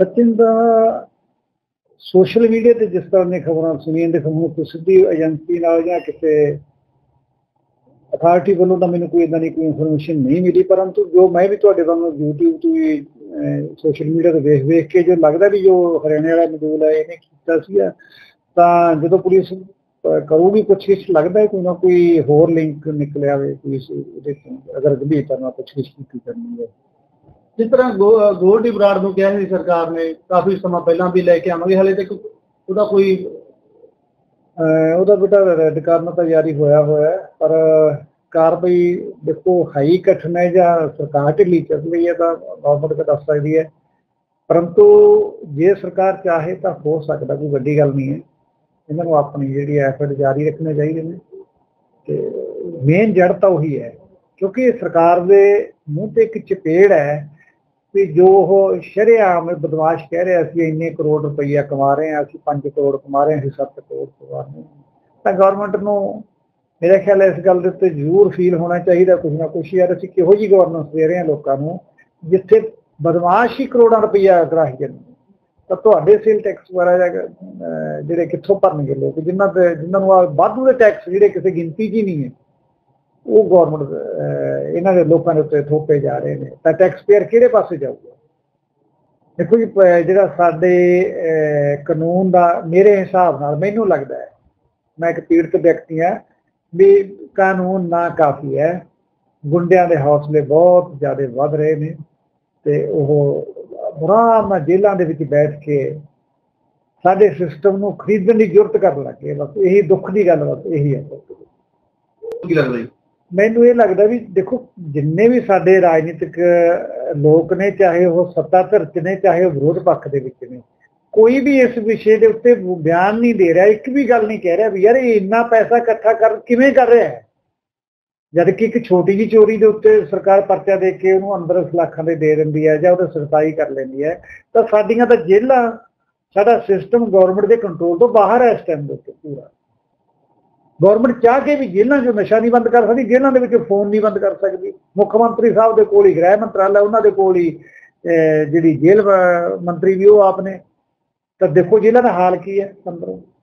ਸਚਿਨ ਦਾ social media ਤੇ ਜਿਸ ਤਰ੍ਹਾਂ ਦੀਆਂ ਖਬਰਾਂ ਸੁਣੀਆਂ ਦੇ ਖਬਰਾਂ ਕੋਈ ਸਿੱਧੀ ਏਜੰਸੀ ਨਾਲ ਜਾਂ ਕਿਸੇ ਅਥਾਰਟੀ ਵੱਲੋਂ ਤਾਂ ਮੈਨੂੰ ਕੋਈ ਇਦਾਂ ਦੀ ਕੋਈ ਇਨਫੋਰਮੇਸ਼ਨ ਨਹੀਂ ਮਿਲੀ ਪਰੰਤੂ ਜੋ ਮੈਂ ਵੀ ਤੁਹਾਡੇ ਵੱਲੋਂ YouTube ਤੋਂ ਵੀ ਸੋਸ਼ਲ ਮੀਡੀਆ ਤੇ ਵੇਖ ਵੇਖ ਕੇ ਜੋ ਲੱਗਦਾ ਵੀ ਜੋ ਹਰਿਆਣੇ ਵਾਲਾ ਮਜ਼ਦੂਰ ਹੈ ਇਹਨੇ ਕੀਤਾ ਸੀ ਤਾਂ ਜਦੋਂ ਪੁਲਿਸ ਅਹ, ਕਰੂਗੀ ਪੁੱਛਗਿੱਛ ਲੱਗਦਾ ਹੈ ਕੋਈ ਨਾ ਕੋਈ ਹੋਰ ਲਿੰਕ ਨਿਕਲਿਆ ਹੋਵੇ ਪੁਲਿਸ ਉਹਦੇ ਅਗਰ ਗੰਭੀਰਤਾ ਨਾਲ ਪੁੱਛਗਿੱਛ ਕੀਤੀ ਕਰਨੀ ਹੈ। ਜਿਸ ਤਰ੍ਹਾਂ ਗੋਲਡੀ ਬਰਾੜ ਨੂੰ ਕਿਹਾ ਸੀ ਸਰਕਾਰ ਨੇ ਕਾਫੀ ਸਮਾਂ ਪਹਿਲਾਂ ਵੀ ਲੈ ਕੇ ਆਵਾਂਗੇ ਹਲੇ ਤੱਕ ਉਹਦਾ ਕੋਈ ਅਹ ਉਹਦਾ ਬੇਟਾ ਰੈੱਡ ਕਾਰਨ ਤਾਂ ਜਾਰੀ ਹੋਇਆ ਹੋਇਆ ਹੈ, ਪਰ ਕਾਰਵਾਈ ਦੇਖੋ ਹਾਈ ਕਠਨ ਹੈ ਜਾਂ ਸਰਕਾਰ ਢਿੱਲੀ ਚੱਲ ਰਹੀ ਹੈ ਤਾਂ ਗਵਰਨਮੈਂਟ ਤਾਂ ਦੱਸ ਸਕਦੀ ਹੈ। ਪਰੰਤੂ ਜੇ ਸਰਕਾਰ ਚਾਹੇ ਤਾਂ ਹੋ ਸਕਦਾ ਕੋਈ ਵੱਡੀ ਗੱਲ ਨਹੀਂ ਹੈ। ਇਹਨਾਂ ਨੂੰ ਆਪਣੀ ਜਿਹੜੀ ਐਫਰਟ ਜਾਰੀ ਰੱਖਣੇ ਚਾਹੀਦੇ ਨੇ। ਤੇ ਮੇਨ ਜੜ ਤਾਂ ਉਹੀ ਹੈ ਕਿਉਂਕਿ ਸਰਕਾਰ ਦੇ ਮੂੰਹ ਤੇ ਇੱਕ ਚਪੇੜ ਹੈ ਵੀ ਜੋ ਉਹ ਸ਼ਰੇਆਮ ਬਦਮਾਸ਼ ਕਹਿ ਰਿਹਾ ਸੀ, ਇੰਨੇ ਕਰੋੜ ਰੁਪਈਆ ਕਮਾ ਰਹੇ ਹਾਂ, ਅਸੀਂ 5 ਕਰੋੜ ਕਮਾ ਰਹੇ ਹਾਂ, ਅਸੀਂ 7 ਕਰੋੜ ਕਮਾ ਰਹੇ ਹਾਂ। ਤਾਂ ਗਵਰਨਮੈਂਟ ਨੂੰ ਮੇਰੇ ਖਿਆਲ ਇਸ ਗੱਲ ਦੇ ਉੱਤੇ ਜ਼ਰੂਰ ਫੀਲ ਹੋਣਾ ਚਾਹੀਦਾ ਕੁਝ ਨਾ ਕੁਝ ਯਾਰ ਅਸੀਂ ਕਿਹੋ ਜੀ ਗਵਰਨੈਂਸ ਦੇ ਰਹੇ ਹਾਂ ਲੋਕਾਂ ਨੂੰ, ਜਿੱਥੇ ਬਦਮਾਸ਼ ਹੀ ਕਰੋੜਾਂ ਰੁਪਈਆ ਗ੍ਰਾਹੀ ਜਾਂਦੇ ਤਾਂ ਤੁਹਾਡੇ ਸੇਲ ਟੈਕਸ ਵਗੈਰਾ ਜਿਹੜੇ ਕਿੱਥੋਂ ਭਰਨਗੇ ਲੋਕ, ਜਿਨ੍ਹਾਂ ਦੇ, ਜਿਨ੍ਹਾਂ ਨੂੰ ਵਾਧੂ ਦੇ ਟੈਕਸ ਜਿਹੜੇ ਕਿਸੇ ਗਿਣਤੀ 'ਚ ਹੀ ਨਹੀਂ ਹੈ। ਉਹ ਗਵਰਨਮੈਂਟ ਇਹਨਾਂ ਦੇ ਲੋਕਾਂ ਦੇ ਉੱਤੇ ਥੋਪੇ ਜਾ ਰਹੇ ਨੇ। ਤਾਂ ਟੈਕਸ ਪੇਅਰ ਕਿਹੜੇ ਪਾਸੇ ਜਾਊਗਾ? ਦੇਖੋ ਜੀ ਜਿਹੜਾ ਸਾਡੇ ਕਾਨੂੰਨ ਦਾ ਮੇਰੇ ਹਿਸਾਬ ਨਾਲ ਮੈਨੂੰ ਲੱਗਦਾ ਹੈ, ਮੈਂ ਇੱਕ ਪੀੜਤ ਵਿਅਕਤੀ ਹਾਂ, ਵੀ ਕਾਨੂੰਨ ਨਾ ਕਾਫੀ ਹੈ। ਗੁੰਡਿਆਂ ਦੇ ਹੌਸਲੇ ਬਹੁਤ ਜ਼ਿਆਦਾ ਵੱਧ ਰਹੇ ਨੇ ਤੇ ਉਹ ਆਰਾਮ ਜੇਲਾਂ ਦੇ ਵਿੱਚ ਬੈਠ ਕੇ ਸਾਡੇ ਸਿਸਟਮ ਨੂੰ ਖਰੀਦਣ ਦੀ ਜ਼ਰੂਰਤ ਕਰਨ ਲੱਗੇ ਬਸ ਇਹੀ ਦੁੱਖ ਦੀ ਗੱਲ ਬਸ ਇਹੀ ਹੈ। ਕੀ ਲੱਗਦਾ ਜੀ? ਮੈਨੂੰ ਇਹ ਲੱਗਦਾ ਵੀ ਦੇਖੋ, ਜਿੰਨੇ ਵੀ ਸਾਡੇ ਰਾਜਨੀਤਿਕ ਲੋਕ ਨੇ, ਚਾਹੇ ਉਹ ਸੱਤਾ ਧਿਰ 'ਚ ਨੇ, ਚਾਹੇ ਉਹ ਵਿਰੋਧ ਪੱਖ ਦੇ ਵਿੱਚ ਨੇ, ਕੋਈ ਵੀ ਇਸ ਵਿਸ਼ੇ ਦੇ ਉੱਤੇ ਬਿਆਨ ਨਹੀਂ ਦੇ ਰਿਹਾ, ਇੱਕ ਵੀ ਗੱਲ ਨਹੀਂ ਕਹਿ ਰਿਹਾ ਵੀ ਯਾਰ ਇਹ ਇੰਨਾ ਪੈਸਾ ਇਕੱਠਾ ਕਰ, ਕਿਵੇਂ ਕਰ ਰਿਹਾ ਹੈ? ਜਦ ਕਿ ਇੱਕ ਛੋਟੀ ਜਿਹੀ ਚੋਰੀ ਦੇ ਉੱਤੇ ਸਰਕਾਰ ਪਰਚਾ ਦੇ ਕੇ ਉਹਨੂੰ ਅੰਦਰ ਸਲਾਖਾਂ ਦੇ ਦੇ ਦਿੰਦੀ ਹੈ ਜਾਂ ਉਹਦੇ ਸਰਤਾਈ ਕਰ ਲੈਂਦੀ ਹੈ, ਤਾਂ ਸਾਡੀਆਂ ਤਾਂ ਜੇਲ੍ਹਾਂ, ਸਾਡਾ ਸਿਸਟਮ ਗਵਰਨਮੈਂਟ ਦੇ ਕੰਟਰੋਲ ਤੋਂ ਬਾਹਰ ਹੈ ਇਸ ਟਾਈਮ ਦੇ ਉੱਤੇ ਪੂਰਾ। ਗਵਰਨਮੈਂਟ ਚਾਹ ਕੇ ਵੀ ਜੇਲ੍ਹਾਂ 'ਚੋਂ ਨਸ਼ਾ ਨਹੀਂ ਬੰਦ ਕਰ ਸਕਦੀ ਜੇਲ੍ਹਾਂ ਦੇ ਵਿੱਚ ਫੋਨ ਨਹੀਂ ਬੰਦ ਕਰ ਸਕਦੀ। ਮੁੱਖ ਮੰਤਰੀ ਸਾਹਿਬ ਦੇ ਕੋਲ ਹੀ ਗ੍ਰਹਿ ਮੰਤਰਾਲਾ ਉਹਨਾਂ ਦੇ ਕੋਲ ਹੀ ਅਹ, ਜਿਹੜੀ ਜੇਲ੍ਹ ਮੰਤਰੀ ਵੀ ਉਹ ਆਪ ਨੇ। ਤਾਂ ਦੇਖੋ ਜੇਲ੍ਹਾਂ ਦਾ ਹਾਲ ਕੀ ਹੈ ਅੰਦਰੋਂ।